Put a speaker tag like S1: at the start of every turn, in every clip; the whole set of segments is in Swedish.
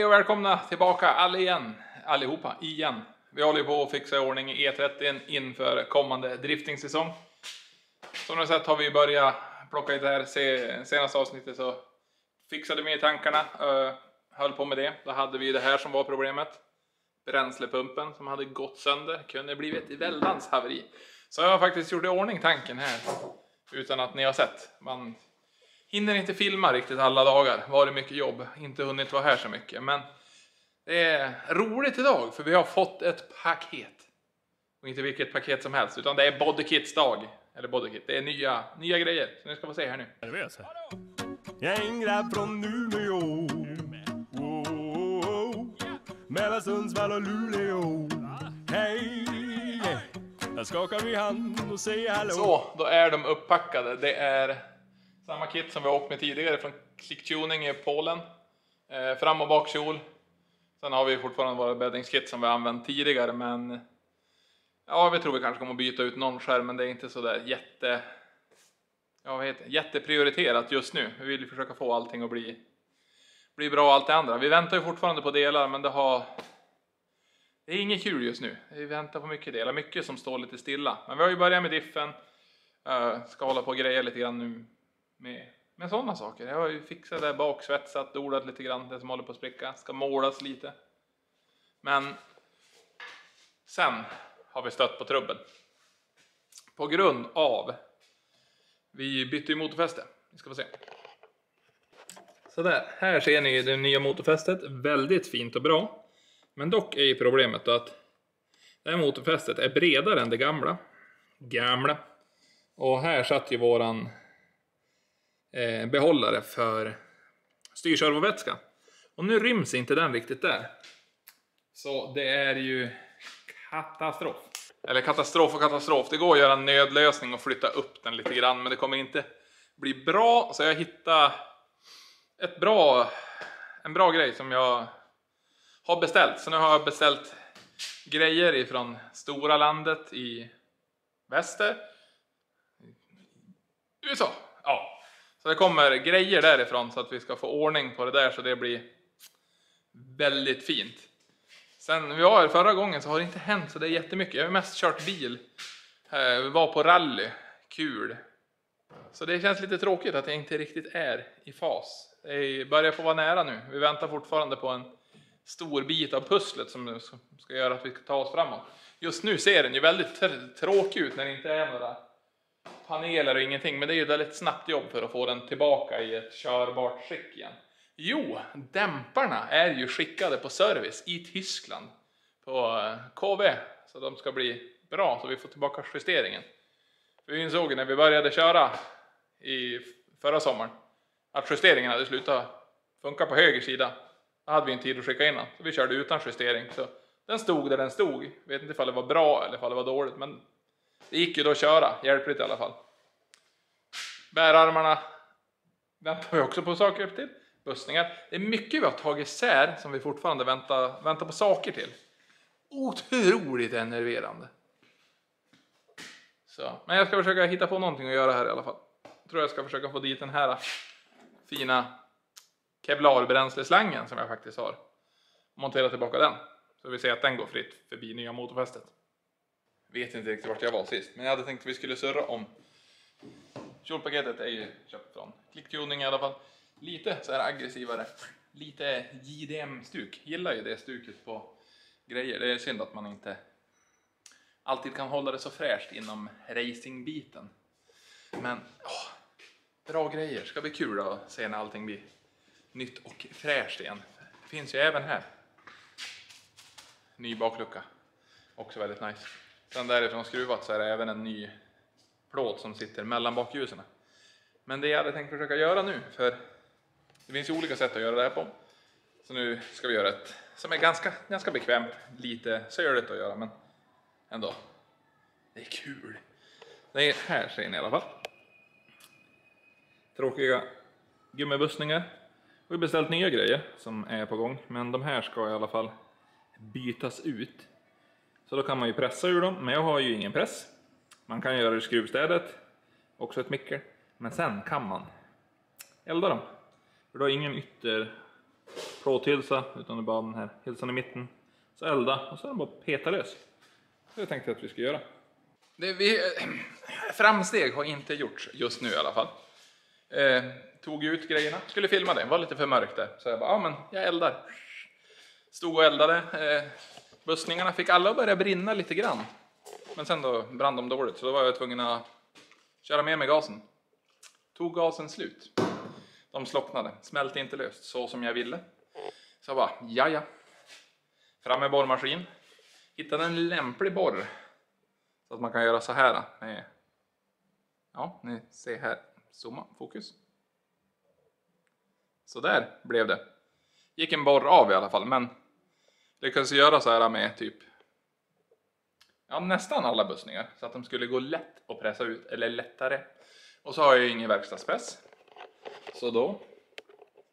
S1: Hej och välkomna tillbaka all igen, allihopa igen. Vi håller ju på att fixa i ordning E30 inför kommande driftingsäsong. Som ni har sett har vi börjat plocka i det här senaste avsnittet så fixade vi i tankarna, eh, höll på med det. Då hade vi det här som var problemet. Bränslepumpen som hade gått sönder, kunde blivit ett väldans haveri. Så jag har faktiskt gjort i ordning tanken här utan att ni har sett. Man hinner inte filma riktigt alla dagar, varit mycket jobb, inte hunnit vara här så mycket. Men det är roligt idag för vi har fått ett paket. Och inte vilket paket som helst, utan det är bodykits dag. Eller bodykit, det är nya, nya grejer. Så ni ska få se här nu.
S2: Jag är en grabb från Umeå. Mellan Sundsvall och Luleå Hej Jag skakar min hand och säger hallå
S1: Så, då är de upppackade. Det är samma kit som vi har åkt med tidigare från Clicktuning i Polen. Eh, fram och bakkjol. Sen har vi fortfarande våra bäddningskit som vi har använt tidigare men Ja, vi tror vi kanske kommer att byta ut någon skärm men det är inte så där jätte Ja, vad heter? Jätteprioriterat just nu. Vi vill ju försöka få allting att bli bli bra allt det andra. Vi väntar ju fortfarande på delar men det har det är inget kul just nu. Vi väntar på mycket delar, mycket som står lite stilla. Men vi har ju börjat med diffen. Eh, ska hålla på och greja lite grann nu med, med sådana saker. Jag har ju fixat det bak, svetsat, dolat lite grann, det som håller på att spricka. Ska målas lite. Men sen har vi stött på trubbel. På grund av vi bytte ju motorfäste. Vi ska få se. Sådär, här ser ni det nya motorfästet. Väldigt fint och bra. Men dock är ju problemet då att det här motorfästet är bredare än det gamla. Gamla. Och här satt ju våran eh, behållare för styrservovätska. Och nu ryms inte den riktigt där. Så det är ju katastrof. Eller katastrof och katastrof. Det går att göra en nödlösning och flytta upp den lite grann men det kommer inte bli bra. Så jag hittade ett bra, en bra grej som jag har beställt. Så nu har jag beställt grejer ifrån stora landet i väster. USA. Så det kommer grejer därifrån så att vi ska få ordning på det där så det blir väldigt fint. Sen vi var här förra gången så har det inte hänt så det är jättemycket. Jag har mest kört bil. Eh, vi var på rally. Kul. Så det känns lite tråkigt att jag inte riktigt är i fas. Det börjar få vara nära nu. Vi väntar fortfarande på en stor bit av pusslet som ska göra att vi ska ta oss framåt. Just nu ser den ju väldigt tråkig ut när det inte är några paneler och ingenting, men det är ju ett väldigt snabbt jobb för att få den tillbaka i ett körbart skick igen. Jo, dämparna är ju skickade på service i Tyskland på eh, KV, så de ska bli bra så vi får tillbaka justeringen. För vi insåg ju när vi började köra i förra sommaren att justeringen hade slutat funka på höger sida. Då hade vi inte tid att skicka in den, så vi körde utan justering. Så den stod där den stod. jag Vet inte ifall det var bra eller ifall det var dåligt, men det gick ju då att köra, hjälpligt i alla fall. Bärarmarna väntar vi också på saker till. Bussningar. Det är mycket vi har tagit isär som vi fortfarande väntar, väntar på saker till. Otroligt enerverande. Så, men jag ska försöka hitta på någonting att göra här i alla fall. Jag tror jag ska försöka få dit den här fina kevlarbränsleslangen som jag faktiskt har. Montera tillbaka den. Så vi ser att den går fritt förbi nya motorfästet. Vet inte riktigt vart jag var sist, men jag hade tänkt att vi skulle surra om Kjolpaketet är ju köpt från Klicktuning i alla fall. Lite så här aggressivare. Lite JDM-stuk. Gillar ju det stuket på grejer. Det är synd att man inte alltid kan hålla det så fräscht inom racingbiten. Men åh, bra grejer. Ska bli kul att se när allting blir nytt och fräscht igen. Det finns ju även här. Ny baklucka. Också väldigt nice. Sen därifrån skruvat så är det även en ny plåt som sitter mellan bakljusen. Men det jag hade tänkt försöka göra nu, för det finns ju olika sätt att göra det här på. Så nu ska vi göra ett som är ganska, ganska bekvämt, lite söligt att göra men ändå. Det är kul. Det är här ser ni i alla fall. Tråkiga gummibussningar. Vi har beställt nya grejer som är på gång men de här ska i alla fall bytas ut. Så då kan man ju pressa ur dem, men jag har ju ingen press. Man kan göra det i skruvstädet, också ett mickel. Men sen kan man elda dem. För du har ingen ytter plåthylsa utan det är bara den här hylsan i mitten. Så elda och sen bara peta lös. Det tänkte jag att vi ska göra. Det, vi, framsteg har inte gjorts just nu i alla fall. Eh, tog ut grejerna, skulle filma det, var lite för mörkt där. Så jag bara, ja men jag eldar. Stod och eldade. Eh, bussningarna fick alla att börja brinna lite grann. Men sen då brann de dåligt så då var jag tvungen att köra med med gasen. Tog gasen slut. De slocknade, smälte inte löst så som jag ville. Så jag bara, ja ja. Fram med borrmaskin. Hittade en lämplig borr. Så att man kan göra så här med, ja ni ser här, zooma, fokus. Så där blev det. Gick en borr av i alla fall men lyckades göra så här med typ ja, nästan alla bussningar så att de skulle gå lätt att pressa ut, eller lättare. Och så har jag ju ingen verkstadspress. Så då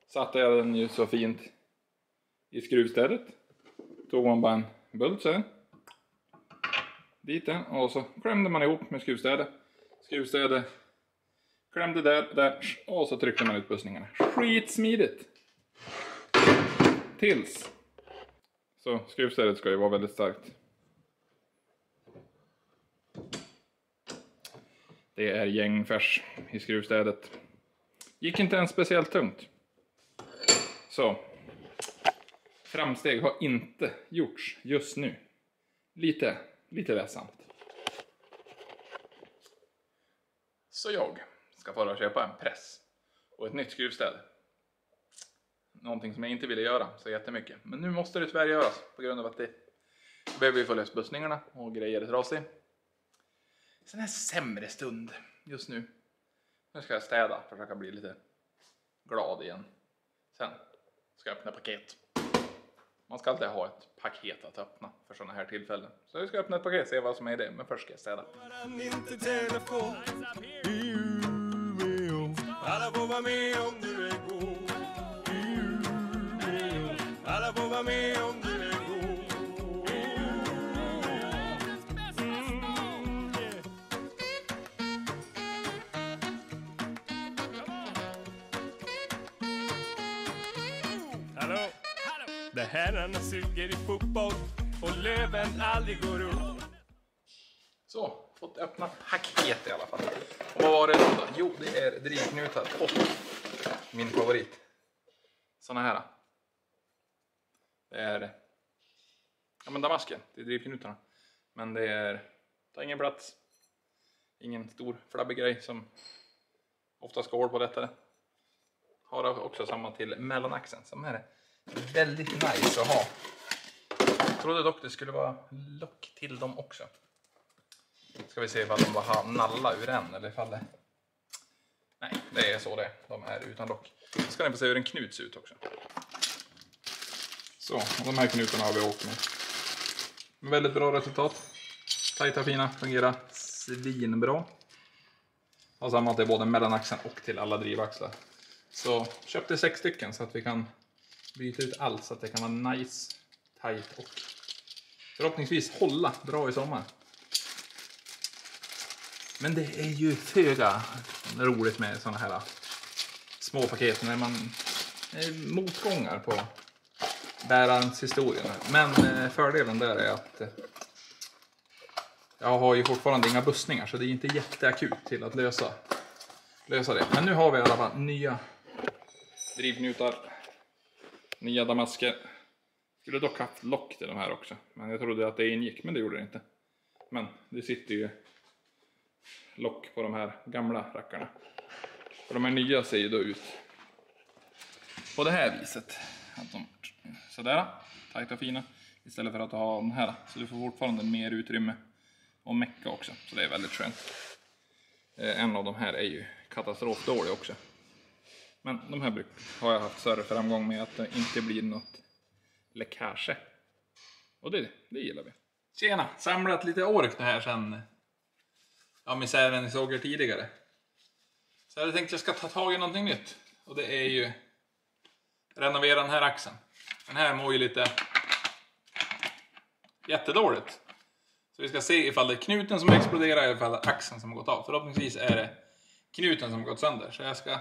S1: satte jag den ju så fint i skruvstädet. Tog man bara en bult så här. Dit den och så klämde man ihop med skruvstädet. Skruvstädet klämde där, där och så tryckte man ut bussningarna. Skitsmidigt! Tills. Så skruvstädet ska ju vara väldigt starkt. Det är gängfärs i skruvstädet. Gick inte ens speciellt tungt. Så. Framsteg har inte gjorts just nu. Lite, lite ledsamt. Så jag ska fara köpa en press och ett nytt skruvstäd. Någonting som jag inte ville göra så jättemycket. Men nu måste det tyvärr göras på grund av att det behöver vi få löst bussningarna och grejer är trasig. Sen en sämre stund just nu. Nu ska jag städa, försöka bli lite glad igen. Sen ska jag öppna paket. Man ska alltid ha ett paket att öppna för sådana här tillfällen. Så jag ska öppna ett paket, och se vad som är i det, men först ska jag städa.
S2: Inte telefon i Umeå Alla får vara med om du är god alla vara med om du är god. Hallå! Det herrarna suger i fotboll och Löven aldrig går upp
S1: Så, fått öppna paket i alla fall. Och vad var det då? Jo, det är drivknutar och min favorit. Såna här. Det är ja, men damasken, det är drivknutarna. Men det är, tar ingen plats. Ingen stor flabbig grej som oftast går på lättare. Har också samma till mellanaxeln som är väldigt nice att ha. Jag trodde dock det skulle vara lock till dem också. Ska vi se ifall de bara har nalla ur en eller ifall det... Nej, det är så det är. De är utan lock. Så ska ni få se hur en knut ser ut också. Så, och de här knutarna har vi åkt med. Väldigt bra resultat. Tajta, fina, fungerar svinbra. Och samma till både mellanaxeln och till alla drivaxlar. Så köpte sex stycken så att vi kan byta ut allt så att det kan vara nice, tight och förhoppningsvis hålla bra i sommar. Men det är ju föga roligt med sådana här små paket när man är motgångar på bärarens historia. Men eh, fördelen där är att eh, jag har ju fortfarande inga bussningar så det är inte jätteakut till att lösa, lösa det. Men nu har vi i alla fall nya drivknutar, nya damasker. Skulle dock haft lock till de här också. Men jag trodde att det ingick, men det gjorde det inte. Men det sitter ju lock på de här gamla rackarna. Och de här nya ser ju då ut på det här viset. Att de, sådär, tajta och fina. Istället för att ha den här. Så du får fortfarande mer utrymme och mecka också. Så det är väldigt skönt. Eh, en av de här är ju katastrofdålig också. Men de här har jag haft större framgång med att det inte blir något läckage. Och det, det gillar vi. Tjena! Samlat lite ork det här sen ja, misären ni såg er tidigare. Så jag hade tänkt att jag ska ta tag i någonting nytt. Och det är ju renovera den här axeln. Den här mår ju lite jättedåligt. Så vi ska se ifall det är knuten som exploderar eller ifall det är axeln som har gått av. Förhoppningsvis är det knuten som har gått sönder. Så jag ska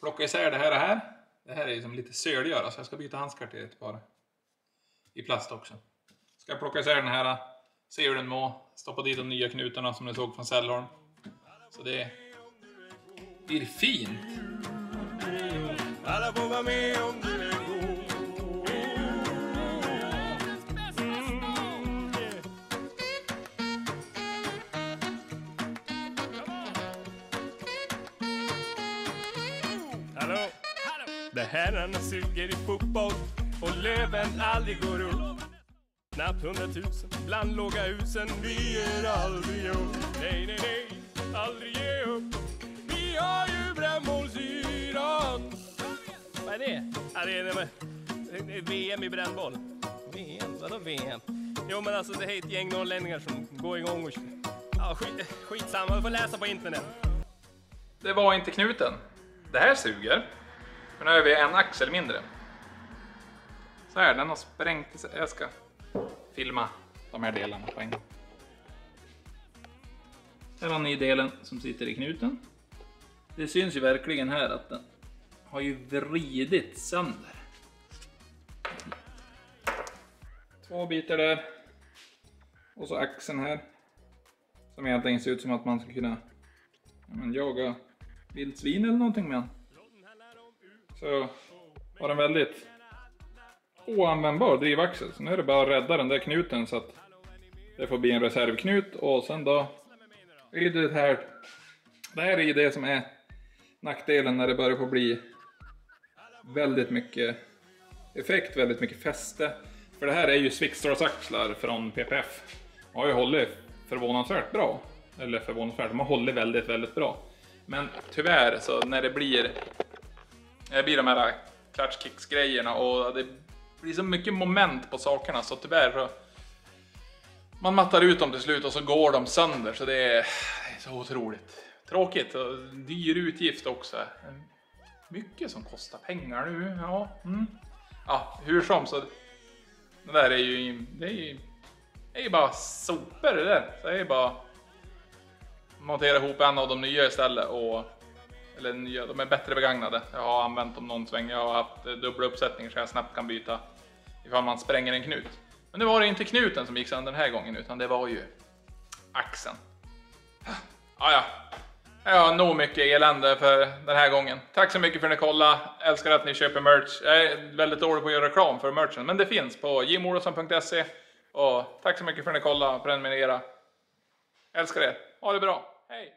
S1: plocka isär det här och här. Det här är ju lite söligare så jag ska byta handskar till ett par i plast också. Ska jag plocka isär den här se hur den mår. Stoppa dit de nya knutarna som ni såg från Sällholm. Så det blir fint.
S2: Herrarna suger i fotboll och Löven aldrig går upp. Knappt hundratusen bland låga husen. Vi ger aldrig upp. Nej, nej, nej, aldrig ge upp. Vi har ju brännbollsyran. Vad är det? Ja, det är det med det är VM i brännboll. VM? Vadå VM? Jo, men alltså det är ett gäng norrlänningar som går igång och... Ja, skit, skitsamma, du får läsa på internet.
S1: Det var inte knuten. Det här suger. För nu har vi en axel mindre. Så här, den har sprängt sig. Jag ska filma de här delarna på en gång. Här har ni delen som sitter i knuten. Det syns ju verkligen här att den har ju vridit sönder. Två bitar där. Och så axeln här. Som egentligen ser ut som att man ska kunna ja, men, jaga vildsvin eller någonting med den. Så var den väldigt oanvändbar drivaxel. Så nu är det bara att rädda den där knuten så att det får bli en reservknut och sen då är det här. Det här är ju det som är nackdelen när det börjar få bli väldigt mycket effekt, väldigt mycket fäste. För det här är ju Swickstars-axlar från PPF. De har ju hållit förvånansvärt bra. Eller förvånansvärt, de har hållit väldigt, väldigt bra. Men tyvärr så när det blir, det blir de här eh, clutch kicks grejerna och det blir så mycket moment på sakerna så tyvärr så man mattar ut dem till slut och så går de sönder så det är, det är så otroligt tråkigt och dyr utgift också. Mycket som kostar pengar nu, ja. Mm. Ja, hur som så. Det där är ju, det är ju, det är ju bara sopor det där. Så det är bara montera ihop en av de nya istället och eller nya, de är bättre begagnade. Jag har använt dem någon sväng. Jag har haft eh, dubbla uppsättningar så jag snabbt kan byta ifall man spränger en knut. Men nu var det inte knuten som gick sönder den här gången utan det var ju axeln. Ah, ja, jag har nog mycket elände för den här gången. Tack så mycket för att ni kollade. Älskar att ni köper merch. Jag är väldigt dålig på att göra reklam för merchen, men det finns på jimolofsson.se. Och tack så mycket för att ni kollade och prenumerera. Älskar er. Ha det bra. Hej!